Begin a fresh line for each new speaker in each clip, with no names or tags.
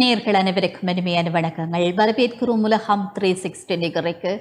நேர்கள் அனைவருக்கும் இனிமையான வணக்கங்கள். வரவேற்கிறோம் உலகம் த்ரீ சிக்ஸ்டி டிகிரிக்கு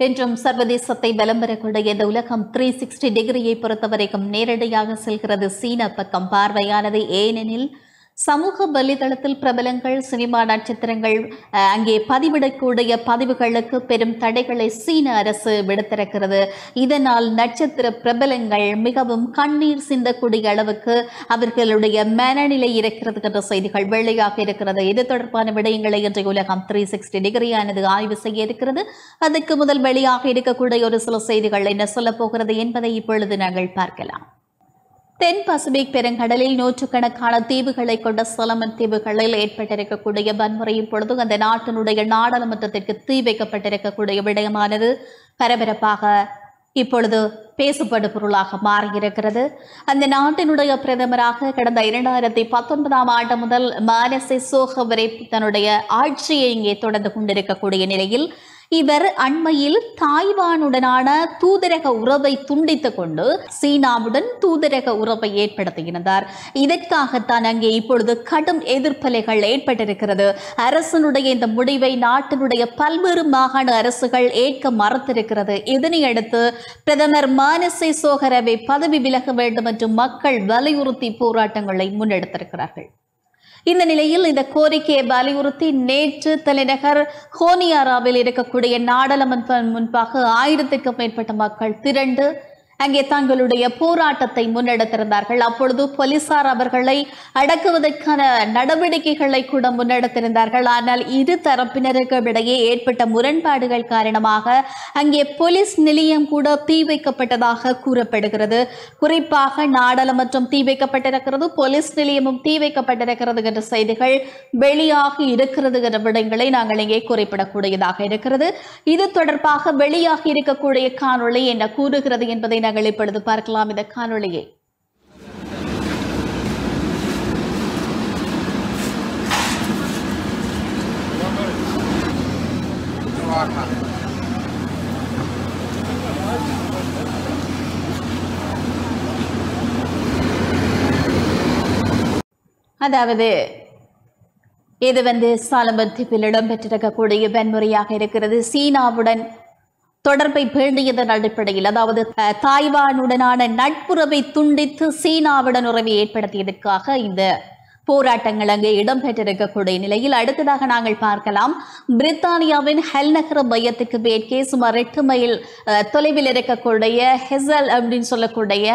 என்றும் சர்வதேசத்தை பலம் பெறக்கூடிய இந்த உலகம் த்ரீ சிக்ஸ்டி டிகிரியை பொறுத்தவரைக்கும் நேரடியாக செல்கிறது சீன பக்கம். பார்வையானது ஏனெனில் சமூக வலைதளத்தில் பிரபலங்கள் சினிமா நட்சத்திரங்கள் அங்கே பதிவிடக்கூடிய பதிவுகளுக்கு பெரும் தடைகளை சீன அரசு விடுத்திருக்கிறது. இதனால் நட்சத்திர பிரபலங்கள் மிகவும் கண்ணீர் சிந்தக்கூடிய அளவுக்கு அவர்களுடைய மனநிலை இருக்கிறது என்ற செய்திகள் வெளியாக இருக்கிறது. இது தொடர்பான விடயங்களை இன்றைய உலகம் த்ரீ சிக்ஸ்டி டிகிரியானது ஆய்வு செய்ய இருக்கிறது. அதற்கு முதல் வெளியாக இருக்கக்கூடிய ஒரு சில செய்திகள் என்ன சொல்லப் போகிறது என்பதை இப்பொழுது நாங்கள் பார்க்கலாம். தென் பசிபிக் பெருங்கடலில் நூற்றுக்கணக்கான தீவுகளை கொண்ட சலமன் தீவுகளில் ஏற்பட்டிருக்கக்கூடிய வன்முறை பொழுது அந்த நாட்டினுடைய நாடாளுமன்றத்திற்கு தீ வைக்கப்பட்டிருக்கக்கூடிய விடயமானது பரபரப்பாக இப்பொழுது பேசுபடு பொருளாக மாறியிருக்கிறது. அந்த நாட்டினுடைய பிரதமராக கடந்த இரண்டாயிரத்தி பத்தொன்பதாம் ஆண்டு முதல் மானசை சோக வரை தன்னுடைய ஆட்சியை இங்கே தொடர்ந்து கொண்டிருக்கக்கூடிய நிலையில் இவர் அண்மையில் தாய்வானுடனான தூதரக உறவை துண்டித்துக் கொண்டு சீனாவுடன் தூதரக உறவை ஏற்படுத்தியிருந்தார். இதற்காகத்தான் அங்கே இப்பொழுது கடும் எதிர்ப்பலைகள் ஏற்பட்டிருக்கிறது. அரசனுடைய இந்த முடிவை நாட்டினுடைய பல்வேறு மாகாண அரசுகள் ஏற்க மறுத்திருக்கிறது. இதனையடுத்து பிரதமர் மானசை சோகரவை பதவி விலக வேண்டும் என்று மக்கள் வலியுறுத்தி போராட்டங்களை முன்னெடுத்திருக்கிறார்கள். இந்த நிலையில் இந்த கோரிக்கையை வலியுறுத்தி நேற்று தலைநகர் ஹோனியாராவில் இருக்கக்கூடிய நாடாளுமன்றம் முன்பாக ஆயிரத்திற்கும் மேற்பட்ட மக்கள் திரண்டு அங்கே தங்களுடைய போராட்டத்தை முன்னெடுத்திருந்தார்கள். அப்பொழுது போலீசார் அவர்களை அடக்குவதற்கான நடவடிக்கைகளை கூட முன்னெடுத்திருந்தார்கள். ஆனால் இரு தரப்பினருக்கு இடையே ஏற்பட்ட முரண்பாடுகள் காரணமாக அங்கே போலீஸ் நிலையம் கூட தீ வைக்கப்பட்டதாக கூறப்படுகிறது. குறிப்பாக நாடாளுமன்றம் தீ வைக்கப்பட்டிருக்கிறது போலீஸ் நிலையமும் தீ வைக்கப்பட்டிருக்கிறது என்ற செய்திகள் வெளியாகி இருக்கிறது என்ற விடயங்களை நாங்கள் இங்கே குறிப்பிடக்கூடியதாக இருக்கிறது. இது தொடர்பாக வெளியாகி இருக்கக்கூடிய காணொளி என்ன கூறுகிறது என்பதை நாங்கள் இப்பொழுது பார்க்கலாம் இந்த காணொளியை. அதாவது இது வந்து சாலம்பத்திப்பில் இடம்பெற்றிருக்கக்கூடிய வன்முறையாக இருக்கிறது. சீனாவுடன் தொடர்பை பேண்டியதன் அடிப்படையில் அதாவது தாய்வானுடனான நட்புறவை துண்டித்து சீனாவுடன் உறவை ஏற்படுத்தியதற்காக இந்த போராட்டங்கள் அங்கே இடம்பெற்றிருக்கக்கூடிய நிலையில் அடுத்ததாக நாங்கள் பார்க்கலாம் பிரித்தானியாவின் ஹெல் நகர மையத்துக்கு மேற்கே சுமார் எட்டு மைல் தொலைவில் இருக்கக்கூடிய ஹெசல் அப்படின்னு சொல்லக்கூடிய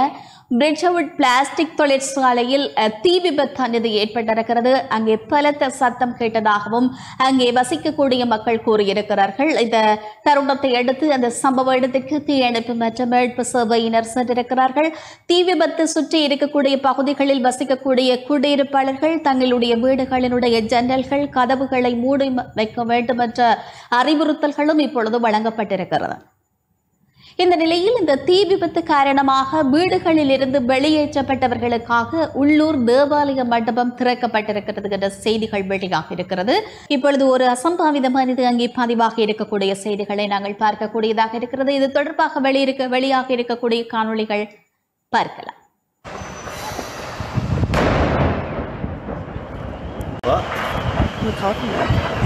பிரிட்ஜவுட் பிளாஸ்டிக் தொழிற்சாலையில் அஹ், தீ விபத்தானது ஏற்பட்டிருக்கிறது. அங்கே பலத்த சத்தம் கேட்டதாகவும் அங்கே வசிக்கக்கூடிய மக்கள் கூறியிருக்கிறார்கள். இந்த தருணத்தை அடுத்து அந்த சம்பவ இடத்துக்கு தீயணைப்பு மற்றும் மீட்பு சேவையினர் சென்றிருக்கிறார்கள். தீ விபத்து சுற்றி இருக்கக்கூடிய பகுதிகளில் வசிக்கக்கூடிய குடியிருப்பாளர்கள் தங்களுடைய வீடுகளினுடைய ஜன்னல்கள் கதவுகளை மூடி வைக்க வேண்டும் என்ற அறிவுறுத்தல்களும் இப்பொழுது வழங்கப்பட்டிருக்கிறது. இந்த நிலையில் இந்த தீ விபத்து காரணமாக வீடுகளில் இருந்து வெளியேற்றப்பட்டவர்களுக்காக உள்ளூர் தேவாலய மண்டபம் திறக்கப்பட்டிருக்கிறது என்ற செய்திகள் வெளியாக இருக்கிறது. இப்பொழுது ஒரு அசம்பாவிதமானது அங்கே பதிவாக இருக்கக்கூடிய செய்திகளை நாங்கள் பார்க்கக்கூடியதாக இருக்கிறது. இது தொடர்பாக வெளியிருக்க வெளியாக இருக்கக்கூடிய காணொளிகள் பார்க்கலாம்.
Nur kaufen, ne?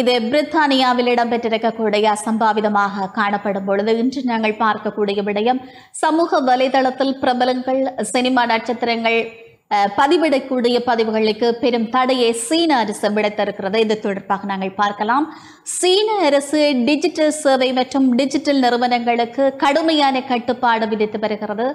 இது பிரித்தானியாவில் இடம்பெற்றிருக்கக்கூடிய அசம்பாவிதமாக காணப்படும் பொழுது இன்று நாங்கள் பார்க்கக்கூடிய விடயம் சமூக வலைதளத்தில் பிரபலங்கள் சினிமா நட்சத்திரங்கள் பதிவிடக்கூடிய பதிவுகளுக்கு பெரும் தடையை சீன அரசு விடைத்திருக்கிறது. இது தொடர்பாக நாங்கள் பார்க்கலாம். சீன அரசு டிஜிட்டல் சேவை மற்றும் டிஜிட்டல் நிறுவனங்களுக்கு கடுமையான கட்டுப்பாடு விதித்து வருகிறது.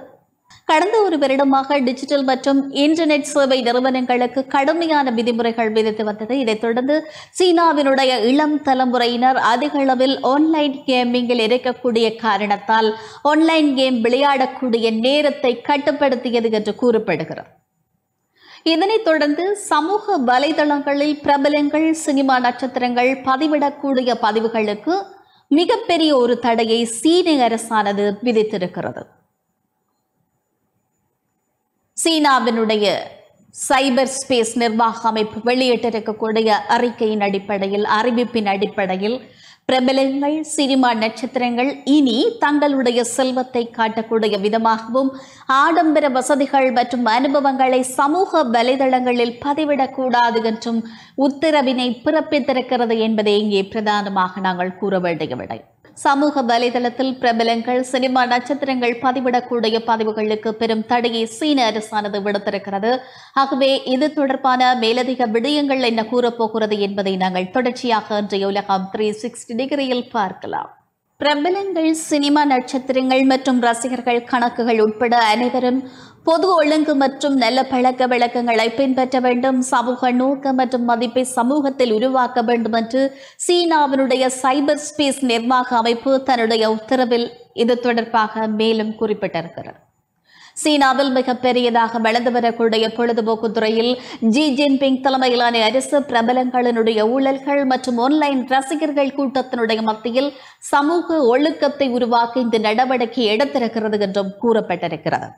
கடந்த ஒரு வருடமாக டிஜிட்டல் மற்றும் இன்டர்நெட் சேவை நிறுவனங்களுக்கு கடுமையான விதிமுறைகள் விதித்து வந்தது. இதைத் தொடர்ந்து சீனாவினுடைய இளம் தலைமுறையினர் அதிக அளவில் ஆன்லைன் கேமிங்கில் இருக்கக்கூடிய காரணத்தால் ஆன்லைன் கேம் விளையாடக்கூடிய நேரத்தை கட்டுப்படுத்தியது என்று கூறப்படுகிறது. இதனைத் தொடர்ந்து சமூக வலைதளங்களில் பிரபலங்கள் சினிமா நட்சத்திரங்கள் பதிவிடக்கூடிய பதிவுகளுக்கு மிகப்பெரிய ஒரு தடையை சீன அரசானது விதித்திருக்கிறது. சீனாவினுடைய சைபர் ஸ்பேஸ் நிர்வாக அமைப்பு வெளியிட்டிருக்கக்கூடிய அறிக்கையின் அடிப்படையில் அறிவிப்பின் அடிப்படையில் பிரபலங்கள் சினிமா நட்சத்திரங்கள் இனி தங்களுடைய செல்வத்தை காட்டக்கூடிய விதமாகவும் ஆடம்பர வசதிகள் மற்றும் அனுபவங்களை சமூக வலைதளங்களில் பதிவிடக்கூடாது என்றும் உத்தரவினை பிறப்பித்திருக்கிறது என்பதை இங்கே பிரதானமாக நாங்கள் கூற வேண்டிய விடை சமூக வலைதளத்தில் பிரபலங்கள் சினிமா நட்சத்திரங்கள் பதிவிடக்கூடிய பதிவுகளுக்கு பெரும் தடையை சீன அரசானது விடுத்திருக்கிறது. ஆகவே இது தொடர்பான மேலதிக விடயங்கள் என்ன கூறப்போகிறது என்பதை நாங்கள் தொடர்ச்சியாக இன்றைய உலகம் த்ரீ சிக்ஸ்டி டிகிரியில் பார்க்கலாம். பிரபலங்கள் சினிமா நட்சத்திரங்கள் மற்றும் ரசிகர்கள் கணக்குகள் உட்பட அனைவரும் பொது ஒழுங்கு மற்றும் நல்ல பழக்க வழக்கங்களை பின்பற்ற வேண்டும் சமூக நோக்கம் மற்றும் மதிப்பை சமூகத்தில் உருவாக்க வேண்டும் என்று சீனாவினுடைய சைபர் ஸ்பேஸ் நிர்வாக அமைப்பு தன்னுடைய உத்தரவில் இது தொடர்பாக மேலும் குறிப்பிட்டிருக்கிறது. சீனாவில் மிகப்பெரியதாக வளர்ந்து வரக்கூடிய பொழுதுபோக்கு துறையில் ஜி ஜின்பிங் தலைமையிலான அரசு பிரபலங்களினுடைய ஊழல்கள் மற்றும் ஆன்லைன் ரசிகர்கள் கூட்டத்தினுடைய மத்தியில் சமூக ஒழுக்கத்தை உருவாக்க இந்த நடவடிக்கை எடுத்திருக்கிறது என்றும் கூறப்பட்டிருக்கிறது.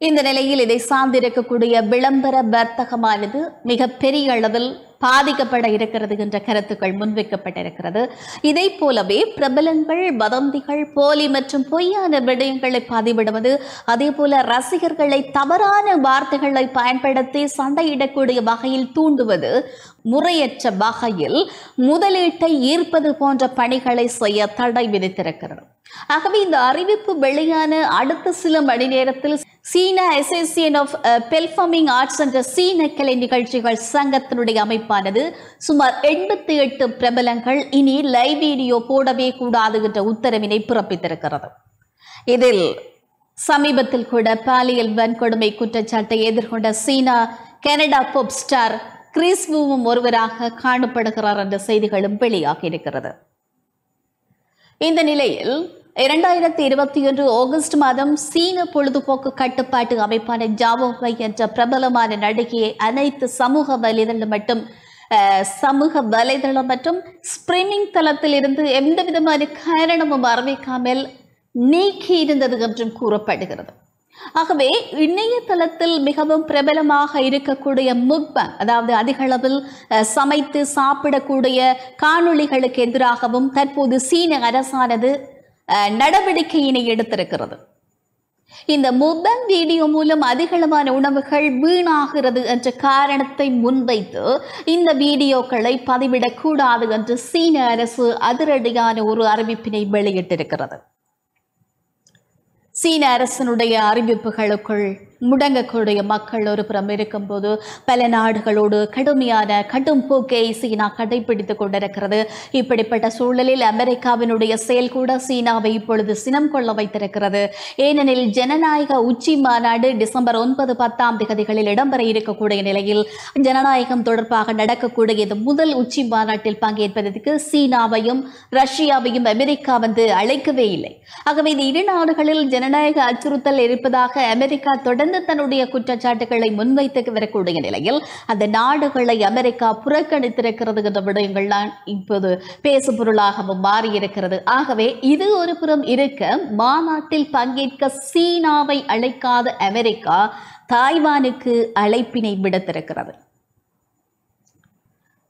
இந்த நிலையில் இதை சார்ந்திருக்கக்கூடிய விளம்பர வர்த்தகமானது மிக பெரிய அளவில் பாதிக்கப்பட இருக்கிறது என்ற கருத்துக்கள் முன்வைக்கப்பட்டிருக்கிறது. இதை போலவே பிரபலங்கள் வதந்திகள் போலி மற்றும் பொய்யான விடயங்களை பதிவிடுவது அதே போல ரசிகர்களை தவறான வார்த்தைகளை பயன்படுத்தி சண்டையிடக்கூடிய வகையில் தூண்டுவது முறையற்ற வகையில் முதலீட்டை ஈர்ப்பது போன்ற பணிகளை செய்ய தடை விதித்திருக்கிறது. ஆகவே இந்த அறிவிப்பு வெளியான அடுத்த சில மணி நேரத்தில் சீனா அசோசியேஷன் ஆஃப் பெர்ஃபார்மிங் ஆர்ட்ஸ் என்ற சீன கலை நிகழ்ச்சிகள் சங்கத்தினுடைய அமைப்பானது சுமார் எண்பத்தி எட்டு பிரபலங்கள் இனி லைவ் வீடியோ போடவே கூடாது என்ற உத்தரவினை பிறப்பித்திருக்கிறது. இதில் சமீபத்தில் கூட பாலியல் வன்கொடுமை குற்றச்சாட்டை எதிர்கொண்ட சீனா கனடா பாப் ஸ்டார் கிறிஸ்மூவும் ஒருவராக காணப்படுகிறார் என்ற செய்திகளும் வெளியாகி இருக்கிறது இந்த நிலையில் இரண்டாயிரத்தி இருபத்தி ஒன்று ஆகஸ்ட் மாதம் சீன பொழுதுபோக்கு கட்டுப்பாட்டு அமைப்பான ஜாவோவை என்ற பிரபலமான நடிகையை அனைத்து சமூக வலைதளம் மற்றும் சமூக வலைதளம் மற்றும் ஸ்ட்ரீமிங் தளத்தில் இருந்து எந்த விதமான காரணமும் அறிவிக்காமல் நீக்கி இருந்தது என்றும் கூறப்படுகிறது. ஆகவே இணையதளத்தில் மிகவும் பிரபலமாக இருக்கக்கூடிய முக்பங் அதாவது அதிகளவில் சமைத்து சாப்பிடக்கூடிய காணொளிகளுக்கு எதிராகவும் தற்போது சீன அரசானது நடவடிக்கையினை எடுத்திருக்கிறது. இந்த முதல் வீடியோ மூலம் அதிகளவான உணவுகள் வீணாகிறது என்ற காரணத்தை முன்வைத்து இந்த வீடியோக்களை பதிவிடக்கூடாது என்று சீன அரசு அதிரடியான ஒரு அறிவிப்பினை வெளியிட்டிருக்கிறது. சீன அரசனுடைய அறிவிப்புகளுக்குள் முடங்கக்கூடிய மக்கள் ஒரு புறம் இருக்கும்போது பல நாடுகளோடு கடுமையான கடும் போக்கை சீனா கடைபிடித்துக் கொண்டிருக்கிறது. இப்படிப்பட்ட சூழலில் அமெரிக்காவினுடைய செயல் கூட சீனாவை இப்பொழுது சினம் கொள்ள வைத்திருக்கிறது. ஏனெனில் ஜனநாயக உச்சி மாநாடு டிசம்பர் ஒன்பது பத்தாம் திகதிகளில் இடம்பெற இருக்கக்கூடிய நிலையில் ஜனநாயகம் தொடர்பாக நடக்கக்கூடிய இந்த முதல் உச்சி மாநாட்டில் பங்கேற்பதற்கு சீனாவையும் ரஷ்யாவையும் அமெரிக்கா வந்து அழைக்கவே இல்லை. ஆகவே இந்த இரு நாடுகளில் ஜனநாயக அச்சுறுத்தல் இருப்பதாக அமெரிக்கா தொடர்ந்து தொடர்ந்து தன்னுடைய குற்றச்சாட்டுகளை முன்வைத்து வரக்கூடிய நிலையில் அந்த நாடுகளை அமெரிக்கா புறக்கணித்திருக்கிறது என்ற விடயங்கள்லாம் இப்போது பேசுபொருளாகவும் மாறியிருக்கிறது. ஆகவே இது ஒரு புறம் இருக்க மாநாட்டில் பங்கேற்க சீனாவை அழைக்காத அமெரிக்கா தாய்வானுக்கு அழைப்பினை விடுத்திருக்கிறது.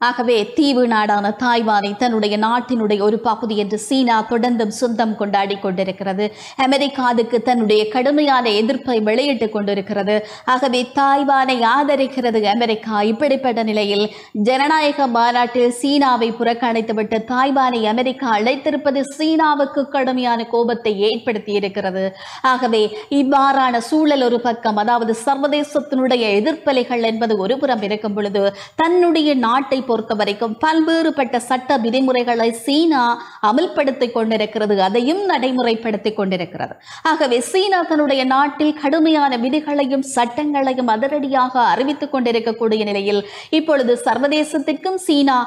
ஆகவே தீவு நாடான தாய்வானை தன்னுடைய நாட்டினுடைய ஒரு பகுதி என்று சீனா தொடர்ந்தும் சொந்தம் கொண்டாடி கொண்டிருக்கிறது. அமெரிக்கா அதுக்கு தன்னுடைய கடுமையான எதிர்ப்பை வெளியிட்டுக் கொண்டிருக்கிறது. ஆகவே தாய்வானை ஆதரிக்கிறது அமெரிக்கா. இப்படிப்பட்ட நிலையில் ஜனநாயக மாநாட்டில் சீனாவை புறக்கணித்துவிட்டு தாய்வானை அமெரிக்கா அழைத்திருப்பது சீனாவுக்கு கடுமையான கோபத்தை ஏற்படுத்தி இருக்கிறது ஆகவே இவ்வாறான சூழல் ஒரு பக்கம் அதாவது சர்வதேசத்தினுடைய எதிர்ப்பலைகள் என்பது ஒரு புறம் இருக்கும் பொழுது தன்னுடைய நாட்டை பொறுத்த வரைக்கும் பல்வேறுபட்ட சட்ட விதிமுறைகளை சீனா அமல்படுத்தி கொண்டிருக்கிறது அதையும் நடைமுறைப்படுத்தி கொண்டிருக்கிறது. ஆகவே சீனா தன்னுடைய நாட்டில் கடுமையான விதிகளையும் சட்டங்களையும் அதிரடியாக அறிவித்துக் கொண்டிருக்கக்கூடிய நிலையில் இப்பொழுது சர்வதேசத்திற்கும் சீனா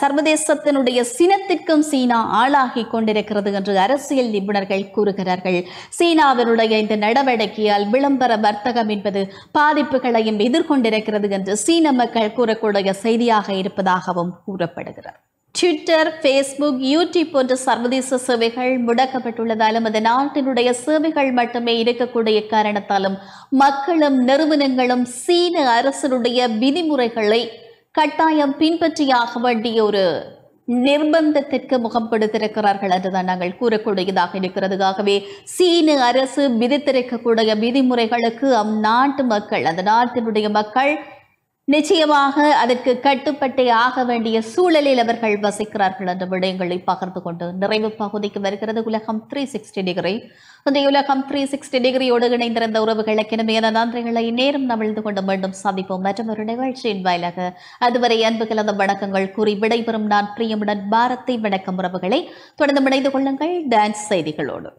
சர்வதேசத்தினுடைய சினத்திற்கும் சீனா ஆளாகி கொண்டிருக்கிறது என்று அரசியல் நிபுணர்கள் கூறுகிறார்கள். சீனாவினுடைய இந்த நடவடிக்கையால் விளம்பர வர்த்தகம் என்பது பாதிப்புகளையும் எதிர்கொண்டிருக்கிறது என்று சீன மக்கள் கூறக்கூடிய செய்தியாக இருப்பது இருப்பதாகவும் கூறப்படுகிறது. ட்விட்டர் ஃபேஸ்புக் யூடியூப் போன்ற சர்வதேச சேவைகள் முடக்கப்பட்டுள்ளதாலும் அது நாட்டினுடைய சேவைகள் மட்டுமே இருக்கக்கூடிய காரணத்தாலும் மக்களும் நிறுவனங்களும் சீன அரசனுடைய விதிமுறைகளை கட்டாயம் பின்பற்றியாக வேண்டிய ஒரு நிர்பந்தத்திற்கு முகம் கொடுத்திருக்கிறார்கள் என்றுதான் நாங்கள் கூறக்கூடியதாக இருக்கிறது. ஆகவே சீன அரசு விதித்திருக்கக்கூடிய விதிமுறைகளுக்கு அந்நாட்டு மக்கள் அந்த நாட்டினுடைய மக்கள் நிச்சயமாக அதற்கு கட்டுப்பட்டே ஆக வேண்டிய சூழலில் அவர்கள் வசிக்கிறார்கள் என்ற விடயங்களை பகிர்ந்து கொண்டு. நிறைவு பகுதிக்கு வருகிறது உலகம் த்ரீ சிக்ஸ்டி டிகிரி இந்த உலகம் த்ரீ சிக்ஸ்டி டிகிரியோடு இணைந்திருந்த உறவுகளுக்கு இனிமையான நன்றிகளை நேரம் நவிழ்ந்து கொண்டு மீண்டும் சந்திப்போம். மற்றும் ஒரு நிகழ்ச்சியின் வாயிலாக அதுவரை அன்பு கலந்த வணக்கங்கள் கூறி விடைபெறும் நான் பிரியமுடன் பாரத்தை வணக்கம் உறவுகளை. தொடர்ந்து இணைந்து கொள்ளுங்கள். டான்ஸ் செய்திகளோடு.